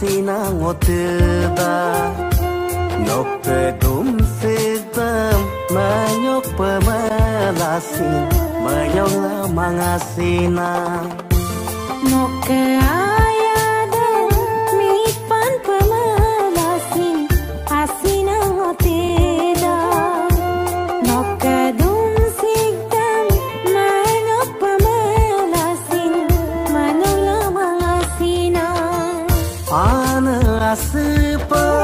sinangote But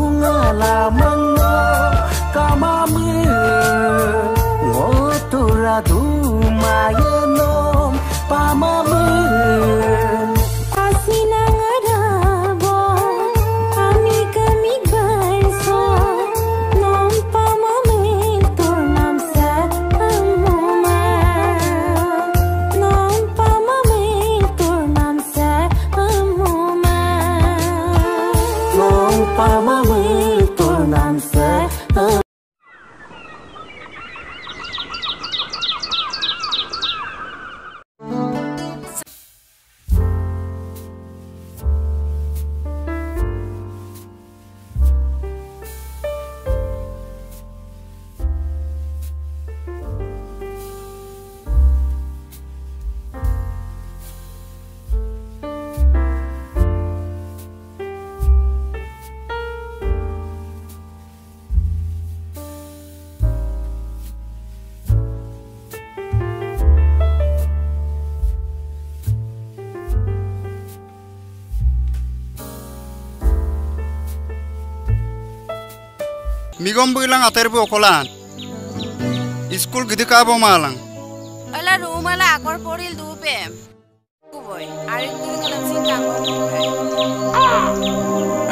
xuống là măng ngô cả ma mi ngô tu ra tu ma yên no pa ma mi migom bilang ater bu okolan school gidi ka bo malang ala room ala akor poril du pe boy ari kuri kalam sin ka ko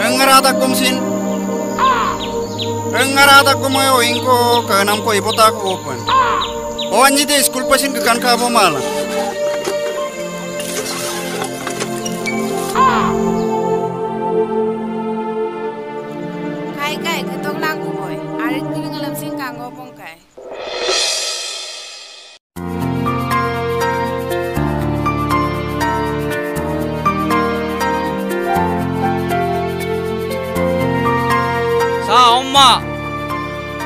engara ta kum sin. Engara ta kum o inko kanam ko ibota ko open. O anji de school pasin ke kan ka bo malang annamo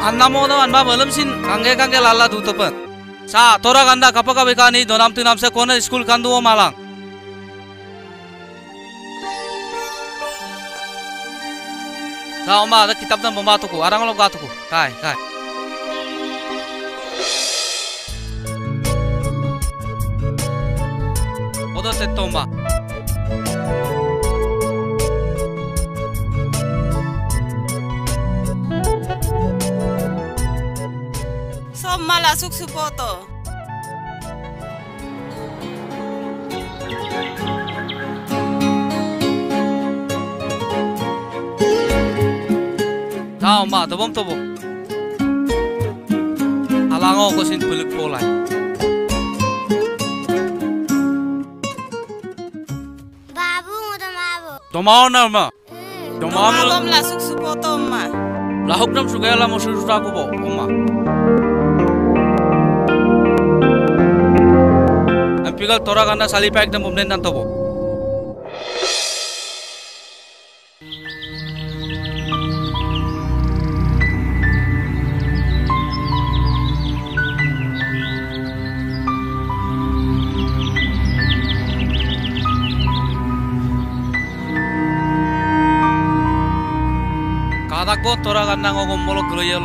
anma belum sin kangge kangge lala du tepen sa tora ganda kapa kabe kani donam tu nam se kone school kandu o malang sa oma ada kitab dan bomba tuku arang lo gatuku kai mala suk supoto. Tao ma tobom tobo. Alango ko sin bulik polai. Babu ngodamabo. Tomao na ma. Tomao ma. Tomao ma suk supoto ma. Lahok nam sugaya la mo susu aku ko bo ma. Ampigal tora ganda sali pa ekdam umnen nan tobo kadak ko tora ganda ngogom molo groya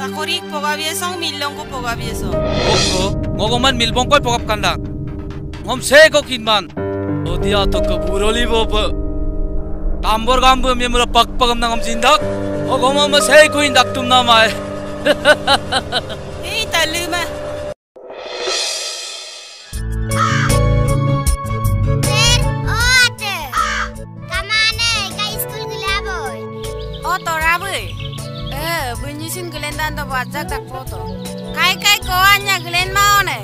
sakorik pogabiesong milongko pogabiesong. Oko, ngogoman milbong koy pogap kanda. Ngom seko kinman. Odi ato ka buroli bo bo. Tambor gambo mi mula pagpagam na ngom sindak. Ogoman mo seko indak tumna mai. Hey, talima. gelendang do bajak tak foto. Kai kai koanya gelen maone.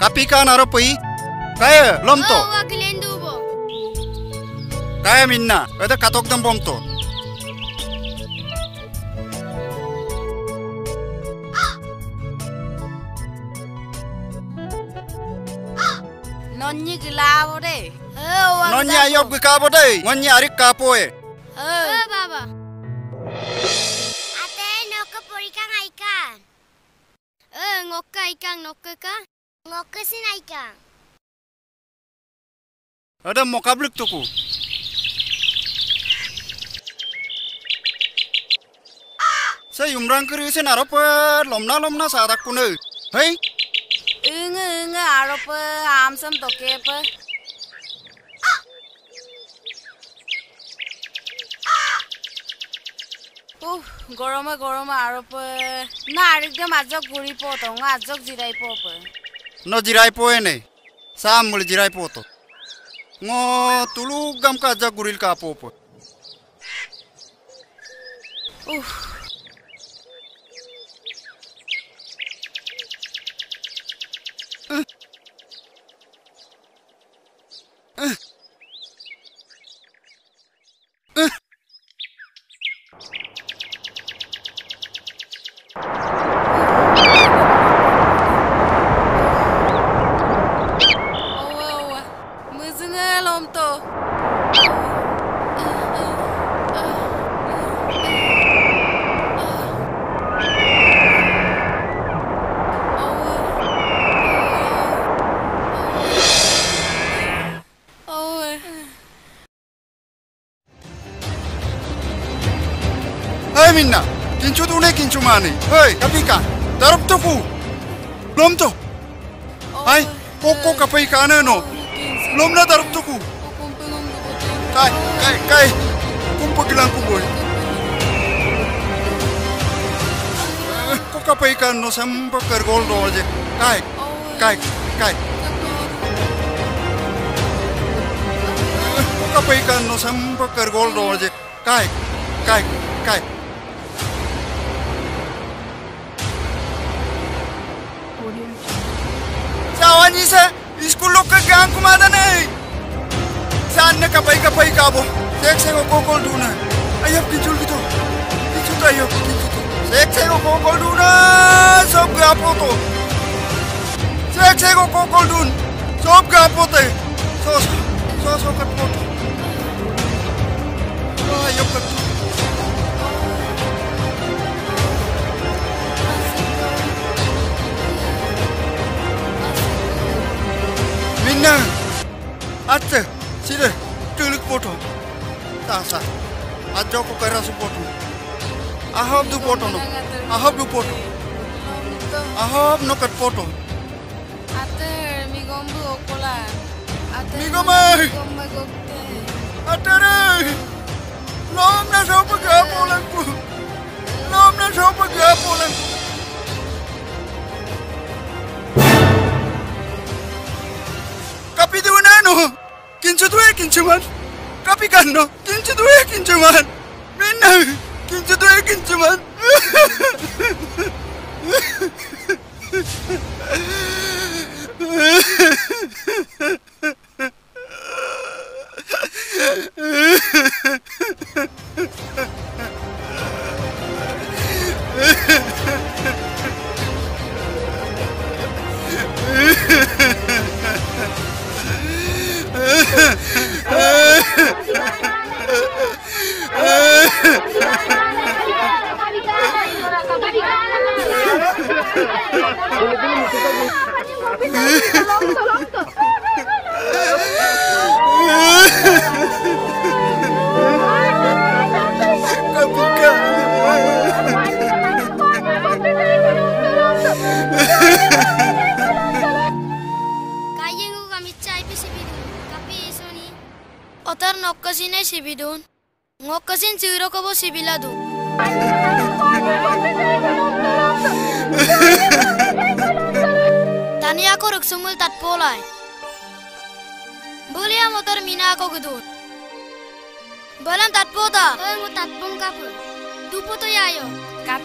Tapi kan aropoi. Kaya lomto. Oh. Kaya minna. Ada katok dam bomto. Nonyi gelawore. Nonyi ayop gelawore. Nonyi arik kapoe. Oh, えんごっかいかんのっかかごっかしないかん。あれもかぶるとこ。Saya umrang kiri sen arap lomna lomna sadak kuna. Hei. Unga unga arap amsam toke pa. উহ গরমে গরমে আর না আরেকদম আজক ঘুরি পোত আজক জিরাই পোপে ন জিরাই পোয়ে নে? সাম বলে জিরাই পোত ও তুলুক গামকা আজক ঘুরিল কাপ উহ minna, kincu tu ne kincu mani. Hei, kapi ka. Darap tuku. Lom to. Hai, koko kapai ka na no. Lom na darap tuku. Kai, kai, kai. Kumpa gilang ku boy. Eh, Ko kapai ka no samba kergol do je. Kai, kai, kai. Eh, Ko kapai ka no samba kergol do je. Kai, kai, kapay-kapay ka bo? Sek-sek ko kokol duna. Ayap kinchul gitu. Kinchul tayo, kinchul to. Sek-sek ko kokol duna. Sob gapo to. Sek-sek ko kokol dun. Sob gapo te. So, so, so, so kat po to. Ayap kat to. Minna. Atte, sile, boton sasa ajoko karasu boton ahab du boton ahab du boton ahab no kat boton ater migombu okola ater migomai ater nom na sopa gapolan ku nom na sopa gapolan ku Kapitunan, oh! Kinsu tuwe, kinsu man! Kapikanno, kinchitue kinchuman. Minna, kinchitue kinchuman. Ha ha ha!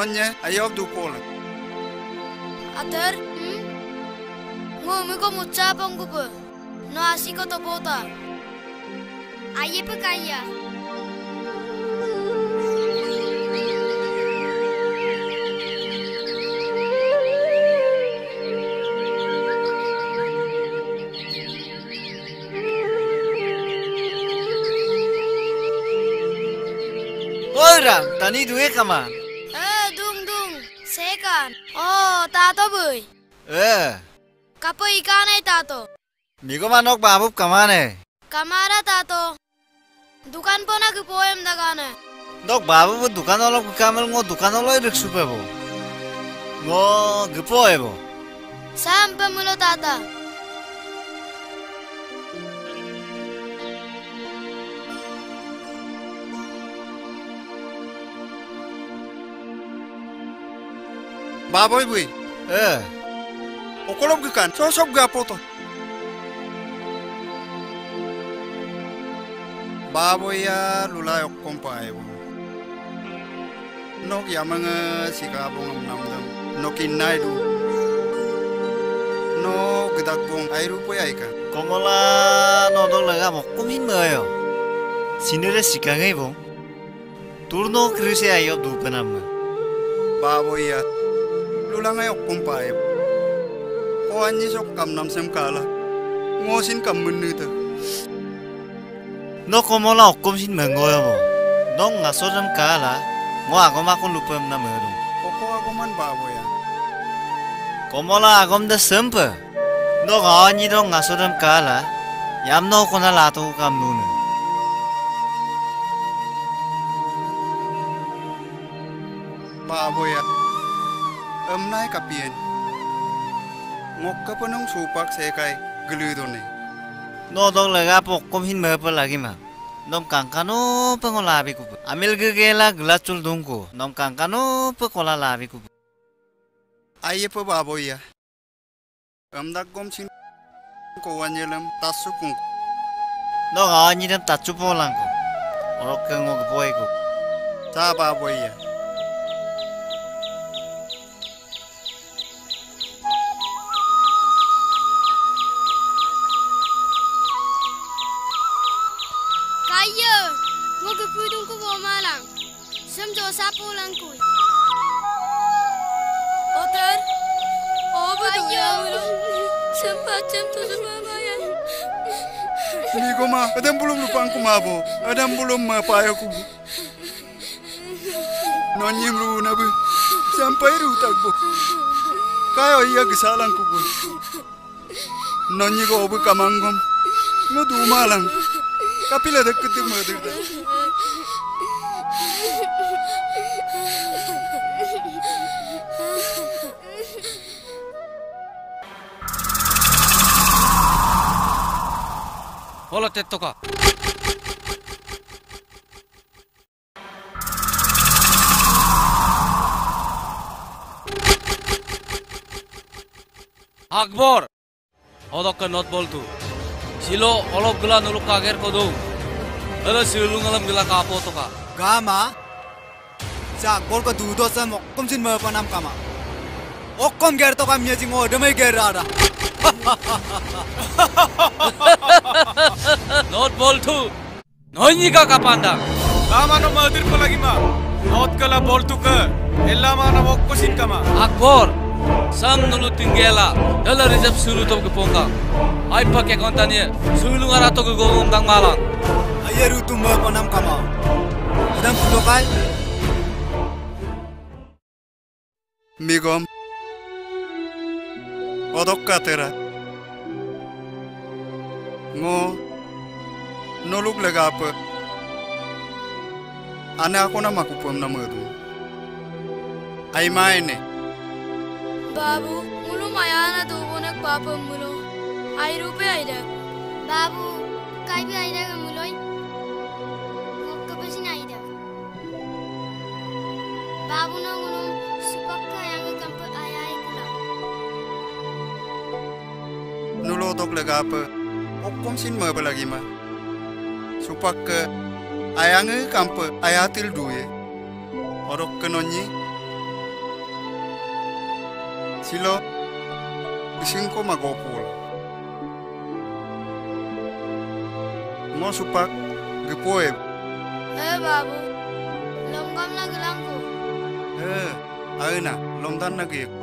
Nonye, ayob du Polan. Ater. Hmm? Ngumi ko mucapong kupo. No asi ko topota. Aye pa kaya. Oi Ram, tani duwe kaman. Ethan. Oh, tato boy. Eh. Kapo ikan eh tato. Migo manok babu kamane. Kamara tato. Dukan pona ke poem dagane. Dok babu bu dukan olok kamel ngo dukan olok irik supe bu. Ngo gepo ebo. Sampai mulut tata. Baboy bui, Eh, okolop gikan, sosok gapo to. Baboy ya lulay ok kompa ebo. Nok yamanga sikabong am namdam. Nokin naidu. No gedak bong airu po ya ikan. komola nodok lega mokum hin moyo. Sinure sikangai bo. Turno kruse ayo du penam. baboy ya lulang ay ok kompa ebo. Ko anyi sok kam nam sem kala. Ngosin kam menita. No komola okum sin mengoyo bo. Dong ngasodam kala. Ngo agom akon lupem na medung. Koko ako man baboy ya. Komola agom da sempe. No gani dong ngasodam kala. Yamno kona lato kam nunu. baboy ya. Em nai kapien. Ngok ka pa nung supak sekay geludon eh. No dong lega pokum hin me pa lagi ma. Nom kangkano pengolah kubu. Amil gegela gelacul dongku. Nom kangkano pekola labi kubu. Aye pa baboy ya. Amdak gom sin ko wanyelam tasu kung No gani dem tacu polangku. Orok kengo boy ku. ta baboy ya. Ni ko ma, adam bulum lupang ko mabo. Adam bulum ma payo ko. Nonyim ru na bu. Sampai ru takbo. Kayo iya gisalang ko bu. Nonyi ko bu kamangom. Ngo du malang. Kapila dekketik madir da. Hola tettoka. আকবর অদক্কা নট বলতু ছিল অলপ গলা নুলুক কাগের কদৌ হলো সিলুং আলম গলা কাপো তোকা Gama. Sa gol ka dudo sa mo kum sin mo panam kama. Okkom ger to kam nyajing Not boltu. Nonyika kapanda. Kamano madir ma. Not kala boltu ka. Ella mana mau mokkosin kama. Akbor. Sam nulu tinggela. dalam rizab suru tom ke ponga. Ai pakai kontanye. Sulu ngarato ke gongong dang malang. Ayaru mau panam kama. Adam kulokai. Migom pulo kai. Migom. Odok katera. Ngo. Noluk lega apa. Ane ako na makupam na madu. Ay maene. Babu, mulu mayana do bonak papa mulo. Ai rupe aida. Babu, Nulo odok lega apa. Okom sin mo ba lagi ma. Supak ke ayange kampe ayatil duye. Orok kenonyi. Silo. Isingko magopul. Mo supak gepoe. Eh babu, longgam na gelangku. Eh, aena lomdan nagi. Nonyi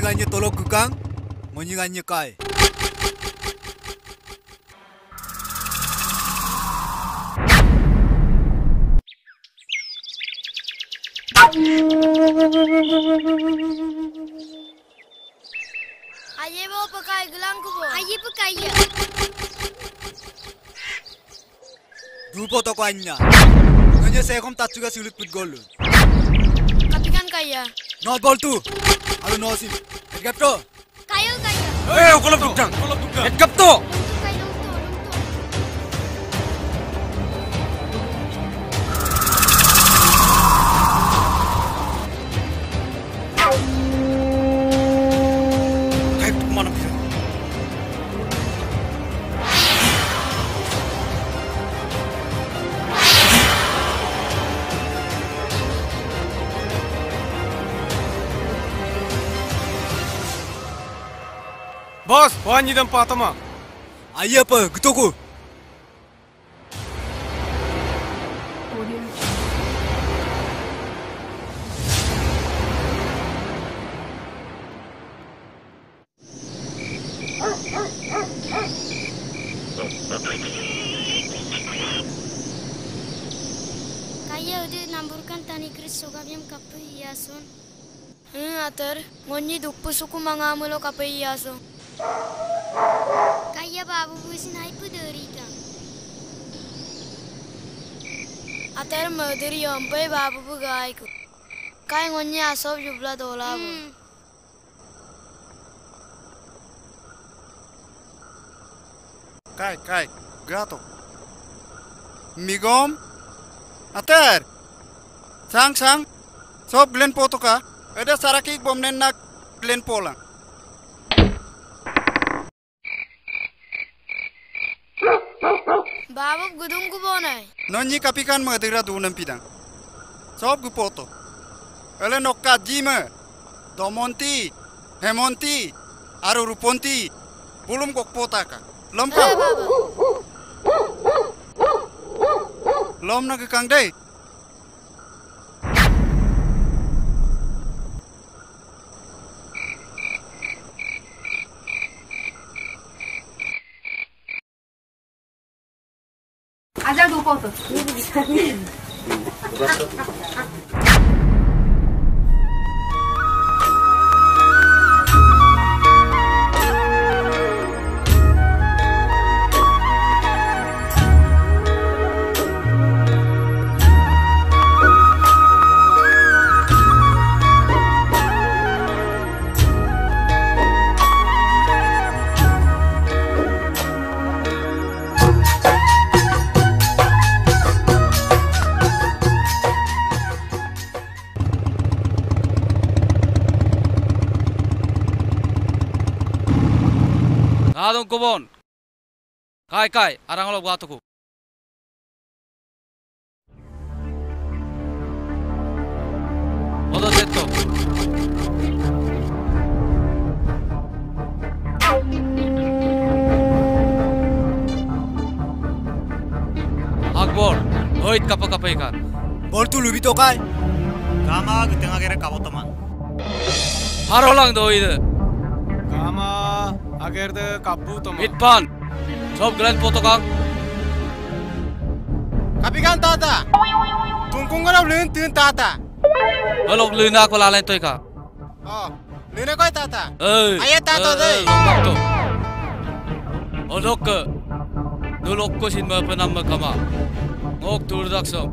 ganye tolok kukang. Nonyi ganye kai. Aye bo pakai gelangku bo. Aye pakai ya. Dupo to ko anya. Nonyi sekom tatsuga sulit put gol. Tapi kan kaya. Not ball tu. আৰু ন আছিল কাপ্ত কাপ্ত Bani dan patama. Ayah apa? по гтоку. Kaya udah namburkan tani kris sogabiyam iya hiasun. Hmm, atar, ngoni pesuku suku mangamulo iya hiasun. Kaya babu busin hai pu dari kan. Ater madiri yampai babu bu gai ku. Kai ngonyi asob jubla dola bu. Kai, kai, gato. Migom? Ater! Sang, sang. Sob Glen po to ka? Ada sarakik bom nen nak Glen po lang. Babu gudung ku bonai. Nonyi kapikan mga tira dunam pidang. Sob gu poto. Ele nokka jima. Domonti, Hemonti, Aru Ruponti, Bulum kok potaka. Lom Eh. Lom na kang day. foto. Kubon. Kai kai, arang lo gatuku. Odo setto. Akbor, hoit kapa kapa ikan. Bol tu lubi to kai. Kama gutengagere kabotaman. Harolang do ide. Kama agar de kabu to ma. Mitpan. Sob glen potokang. Kapikan tata. Tungkung kana lun tun tata. Olok luna ko lalen toy ka. Oh, lune koi tata. Eh. Ayat tato deh. Tato. Olok ke. Dulok ko sin ma penam ma kama. Ngok tur dak so.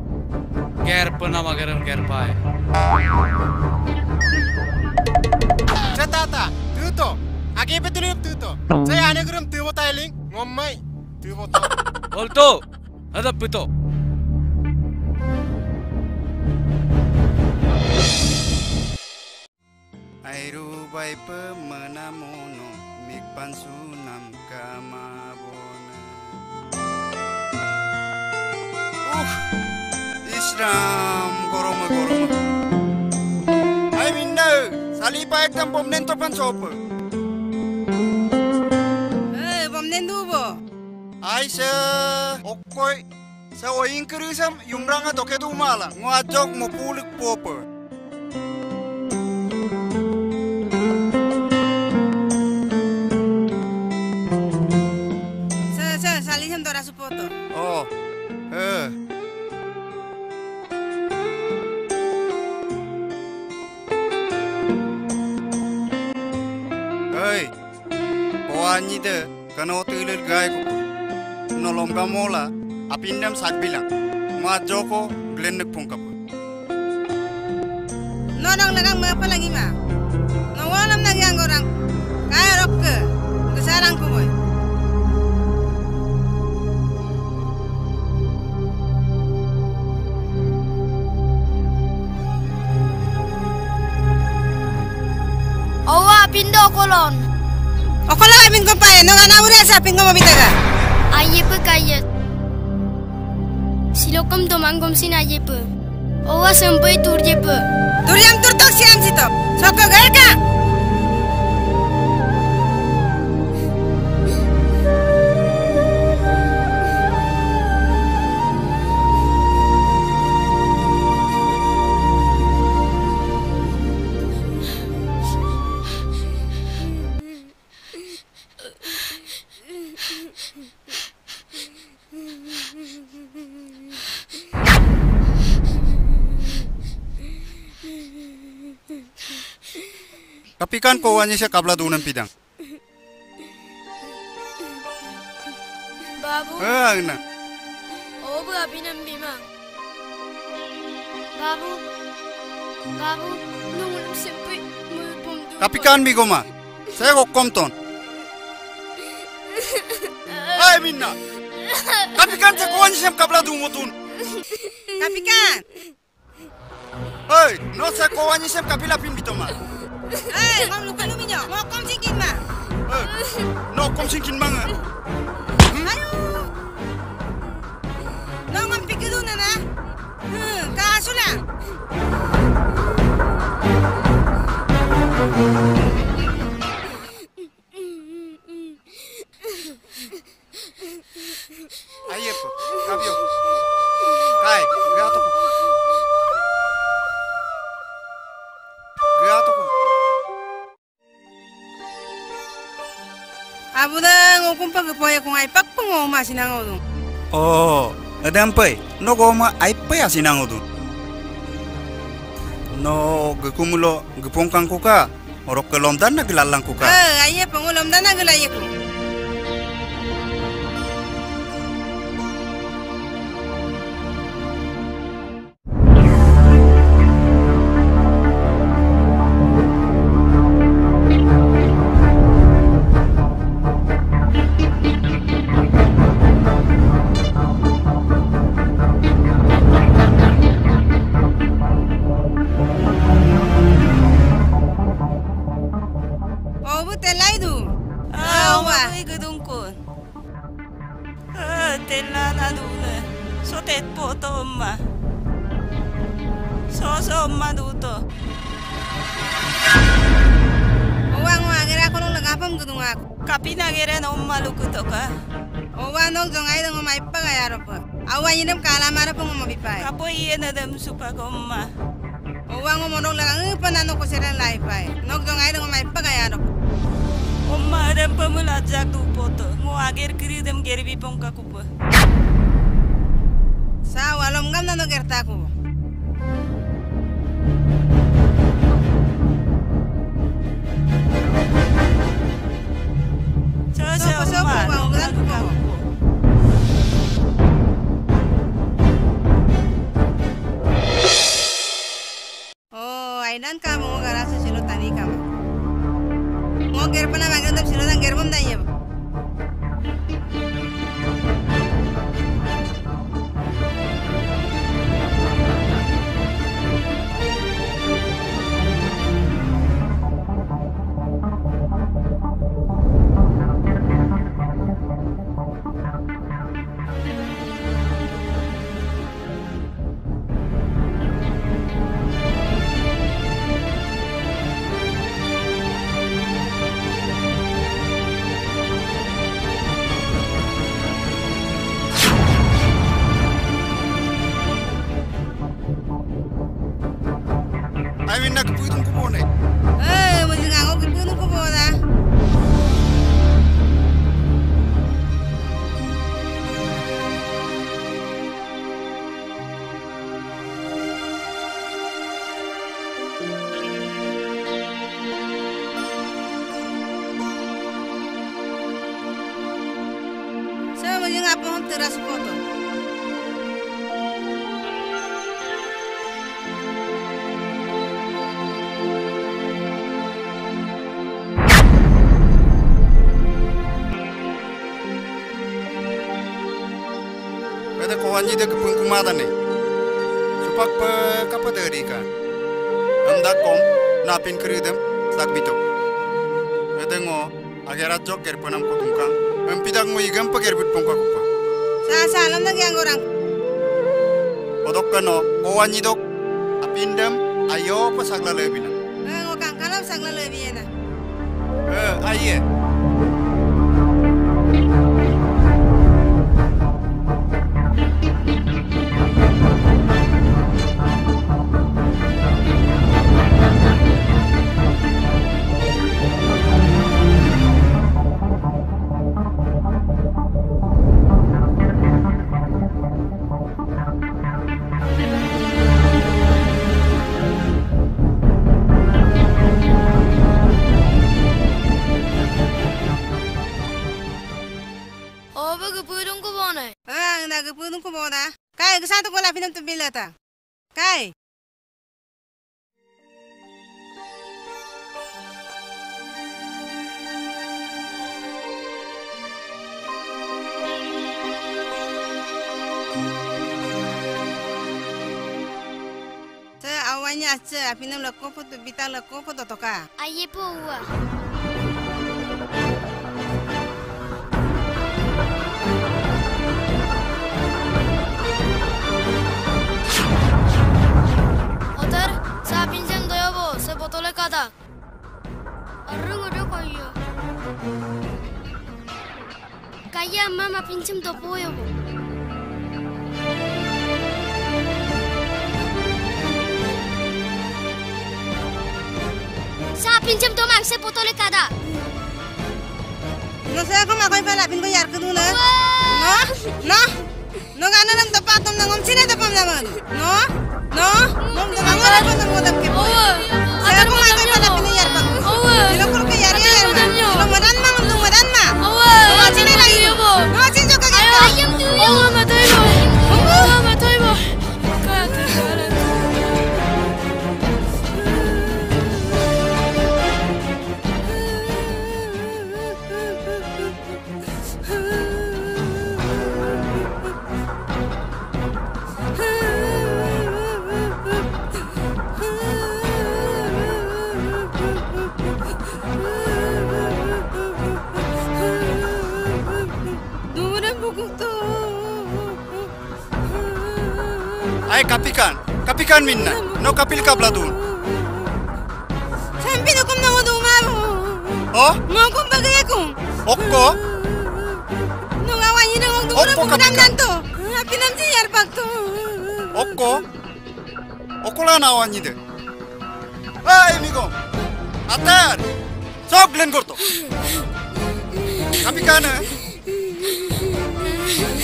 Ger penama gerem ger pai. Sa tata, tuto. Age betul tuto. Saya ane geram tuwo tailing. Ngomai. Tuwo to. Olto. Ada pito. Airu bai pemenamono mikpan sunam kamabona. Uh, Islam goroma goroma. Ai minna, salipa ekdam bom nen topan sopa. Eh, bom nen dubo. Ai se okkoi sa oing kerisam yumranga toke du mala ngajok mo pulik popa. Se, se, salihan tora supoto. Oh, eh. De, kano tulir gai ko. Nolom ka mola, apindam sak bilang. Ma joko glenek pungkap. Nonong nagang mga palagi ma. Nawalam na yang orang. Kaya rok ke. Kesarang kumoy. Owa pindo kolon. Okola kami kumpay. Nong anawuri sa pingo mamitaga. Ayepe kayet. Silokam domangom sin ayepe. Owa sampai tur jepe. Turiam turtok siam sito. Soko gaya ka. Kapikan ko wanya siya kabla dunan pidang. Babu, Eh, agna. oh bu abi nam bimang. Babu, babu, nungul sempai mulpum du. Kapikan mi goma. Saya kok komton. Ay minna. Kapikan sa ko wanya siya kabla dumutun. Kapikan. Hey, no sa ko wanya siya kapila pin bitoma. Eh, ngom lupa lu minyo. Mau kom singkin ma. Eh, no kom singkin manga. Ayo. No ngom pikiru na na. Hmm, kaso lang. Ayo pag poya kung ay pagpungo masinangaw dong. Oh, adam pai. No goma ai pai asinang odun. No gekumulo gepongkang ko ka. Orok kelom dan na gilalang ko ka. Eh, aye pangulom da nagalaye supa gomma uang mo dong lagang pana no ko sira lai pai nok dong ai dong mai paga ya dong. Omma adam pamula jak du poto mo ager kiri dem gerbi pongka kupa sa walom gam na no gerta kupa Wanya de kapung kumada ne. Supak pa kapa dari ka. Anda kom napin keridem sak bito. Beda ngo agerat jok ger panam ko tungkang. Empidak mo igam pa ger bit pongka kupa. Sa salam nang yang orang. Odok kano ko wanya dok apindam ayo pa sagla lebina. Eh, ngokang kalam sagla lebih na. Eh, aye. Tubilata. Kay. Sa awanya sa pinam lako po to bitang lako po to ka. Aye po uwa. Mang se botole kada. No sa ako makoy pa lapin ko yar ko na. No? No? No gana nam tapatom nang om sine tapam naman. No? No? Mom da mango ra pon mo dap ke po. Sa ako makoy pa lapin ni yar pa. Sino ko ke yar yar ma. No No sine lagi. No sine jo ka ke. Ayam tu. Oh, matay mo. Oh, Ay kapikan. Kapikan minna. No kapil kabladun. Sampai no kum nang dumaro. Oh, Mo kum bagay ko. okko. No awanyi nang dumuran Opo, buku nam nanto. Pinam si yar pa to. okko. Okola nawanyi de. Ay migo. Atar. Sok glen gorto. Kapikan.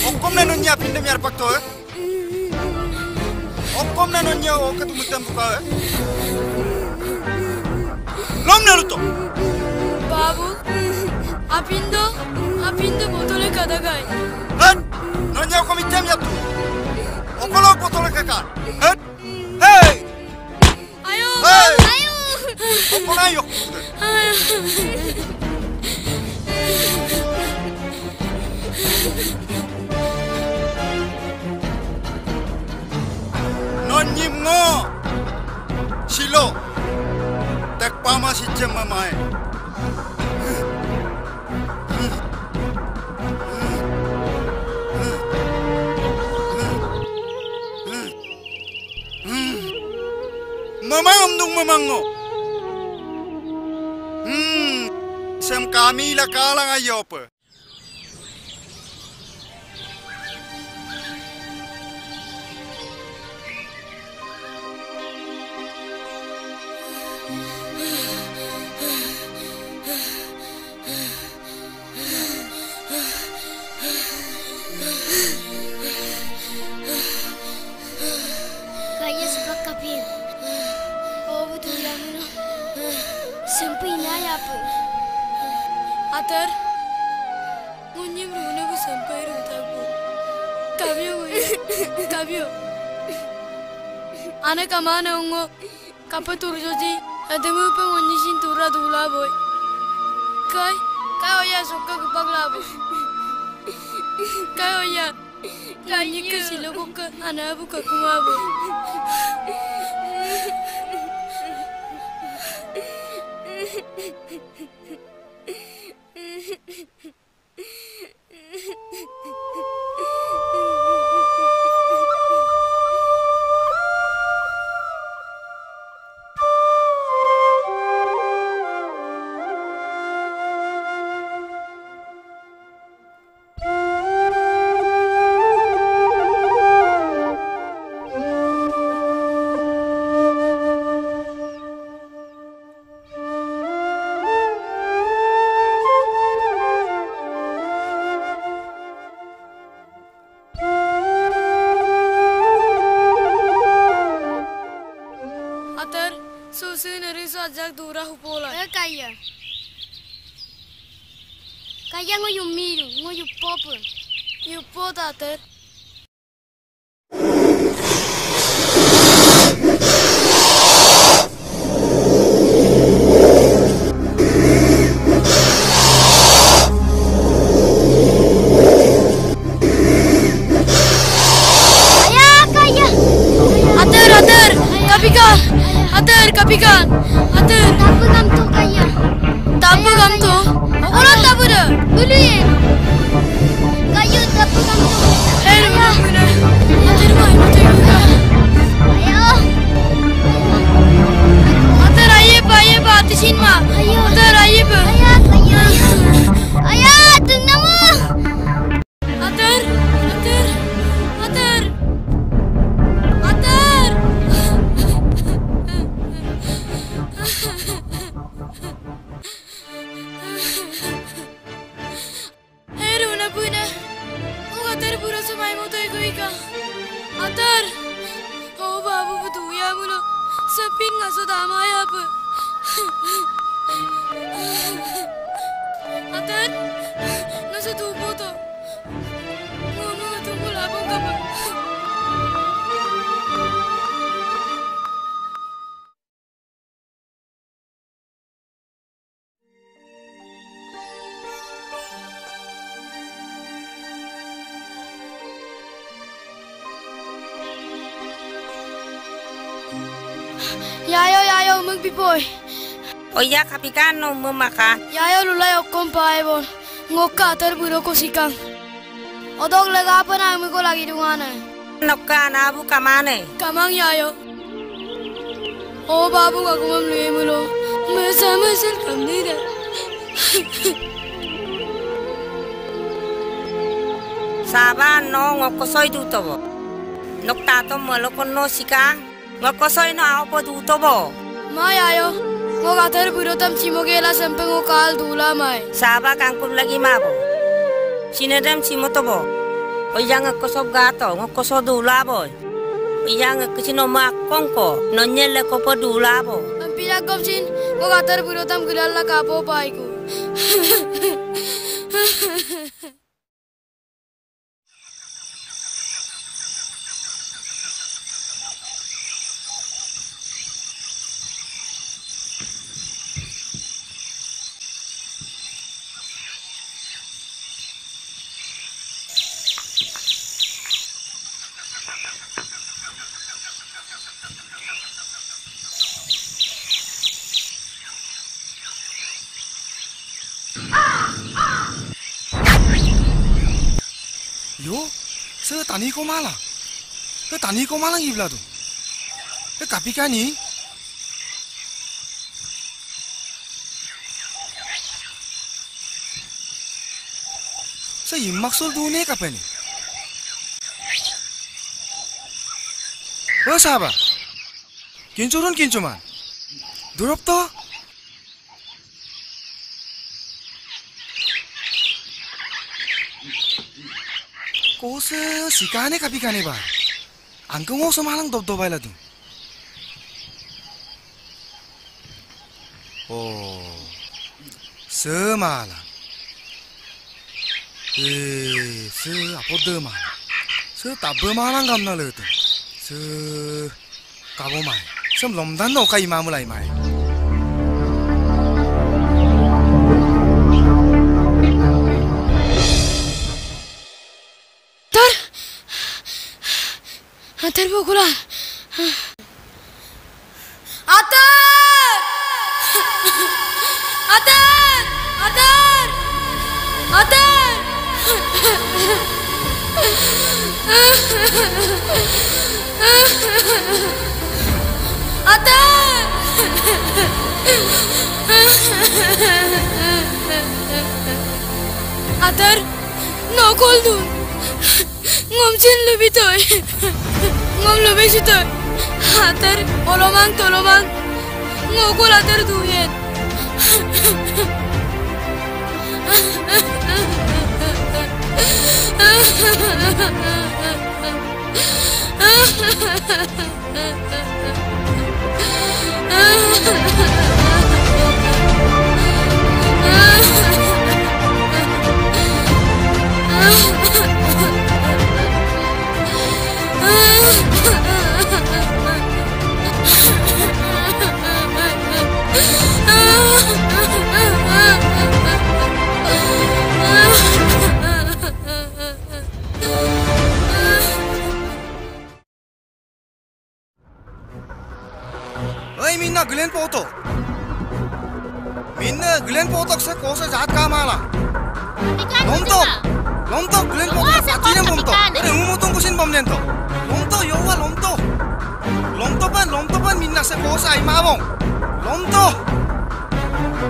Okkom na nunya pindem yar pakto. O Opomne não nyo o kadu mutem buka. Lomne luto. Babu, apindo, apindo botole kadagai. Hen, no nyo o kumitem yatu. Opolo botole kaka. Hen, hey. Ayo, hey. o Opolo ayo. Ayo. Okkom na nunya o katumutan buka. Lom naruto. Babu, apindo, apindo botole kada gai. Han! Nonya ko mitem yatu. Okolo botole kakan. Han! Hey! Ayo, Hey! ayo. Okona yok. Nonyim ngo. Silo. Tekpama si jemamae. Mamang dong mamango. Hmm, sem kami la kalang ayop. Kaya kamana ungo. Kapa turjoji. Ademu pe munyi sin turra dula boy. Kai. Kai oya suka kupagla bu. Kai oya. Munyi ke silo buka. Ana buka kumabu. jug dura hupola. É eh, caia. Caia ngoyu miru, ngoyu popo. E o pó. පින් අසුදාමායාප අතත් නොසතුූපෝ magpipoy. Oya kapikano memaka. Yayo lulay okkom paebon. Ngokka terburo ko sikang. Odok lega apa na ko lagi dungana. Nokka nabu kamane. Kamang yayo. Oh babu ka kumam luye mulo. Masa masal kam nida. Saban no ngokosoy dutobo. Nokta to malokon no sikang. Ngokosoy no aopo dutobo. Mai ayo, mau kater buru tem cimo gela sampai mau kal dula mai. Saba kangkum lagi mabo. Sini tem cimo tobo. Oyang aku sob gato, aku sob dula boy. Oyang aku sih nomor kongko, nonyel aku pada dula bo. Ampi ya kau sih, mau kater buru tem gelal lah kapo. Tani ko mala. Ke tani ko mala ngibla tu. Ke kapikani. Sa yung maksol dune kapani. Oh saba. Kincuron kincuman. Durop to. Kose sikane kapikane ba. Angkong mo sumalang dobdobay la dun. Oh. Semala. Eh, se apa dema. Se tabbe malang gamna le tu. Se kabo mai. Sem lomdan no kai mamulai mai. Atar pukula. Atar! Atar! Atar! Atar! Atar! Atar! No koldun! Ngom chin lubi toy. mamlu beşitön. Hater oloman toloman. Ngokul hater duyen. Ah! はいみんなグレンポートみんなグレンポートくせこうせじゃっかまら롱떡롱떡그랜포가다찌는몸떡그래우무동구신범렌떡롱떡여와롱떡롱떡반롱떡반민낯에고사이마봉롱떡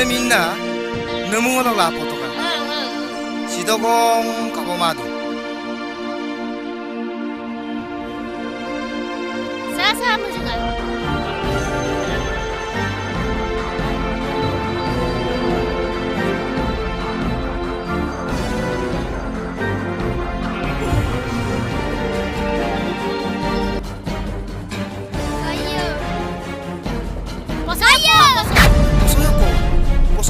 원래 믿 나? 너무너라 보도가 시도공 가보마도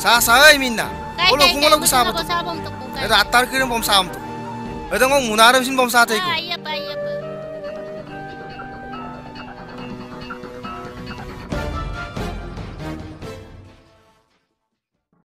Ayi putato. Sasay minna. Olo kung atar kirim bom sam to. Eda ngong munaram sin bom sa